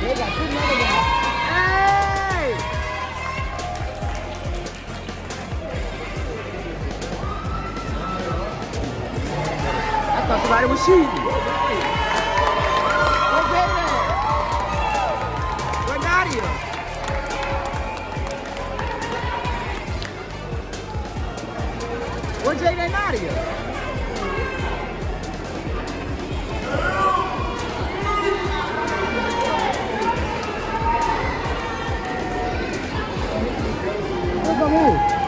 I thought somebody was shooting. Where's Jay and Nadia? move.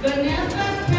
Vanessa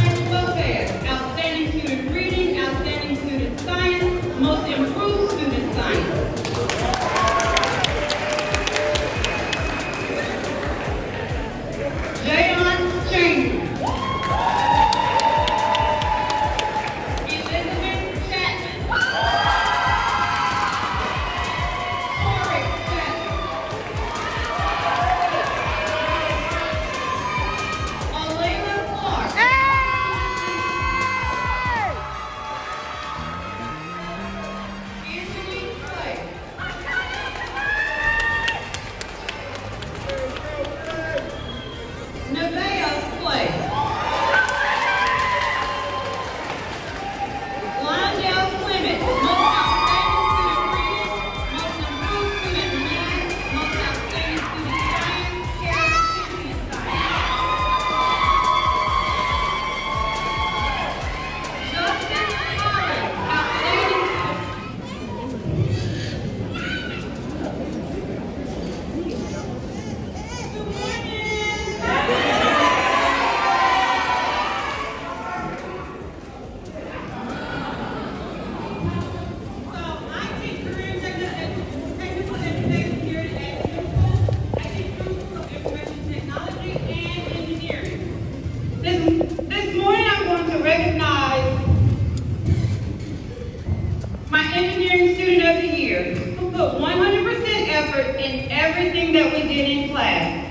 put 100% effort in everything that we did in class.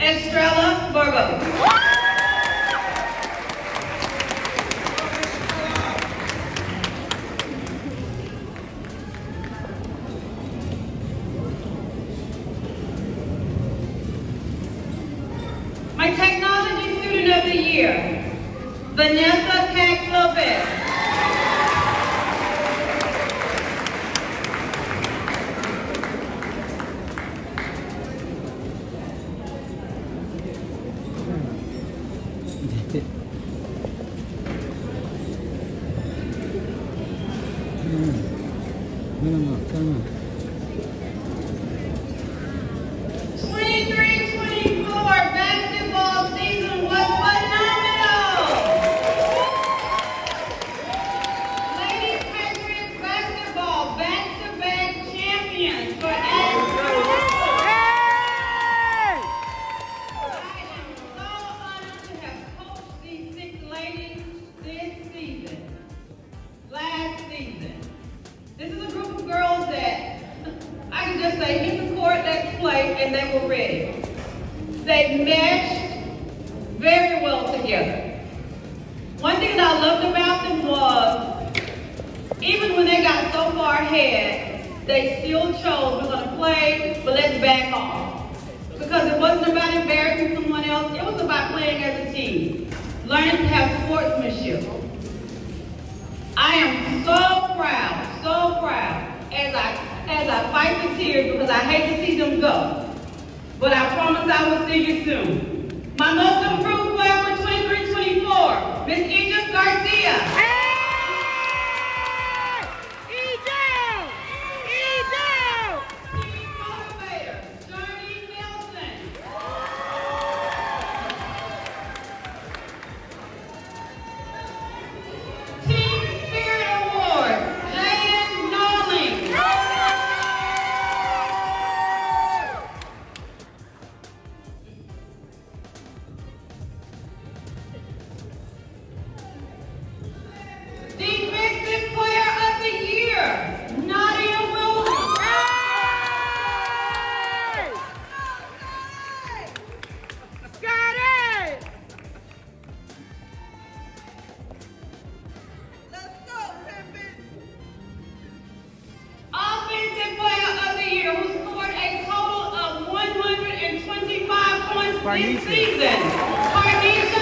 Estrella Barbo. 嗯真 They meshed very well together. One thing that I loved about them was, even when they got so far ahead, they still chose, we're gonna play, but let's back off. Because it wasn't about embarrassing someone else, it was about playing as a team. Learning to have sportsmanship. I am so proud, so proud, as I as I fight the tears because I hate to see them go. But I promise I will see you soon. My most improved player for 23-24, Miss Egypt Garcia. Barnesia. in season,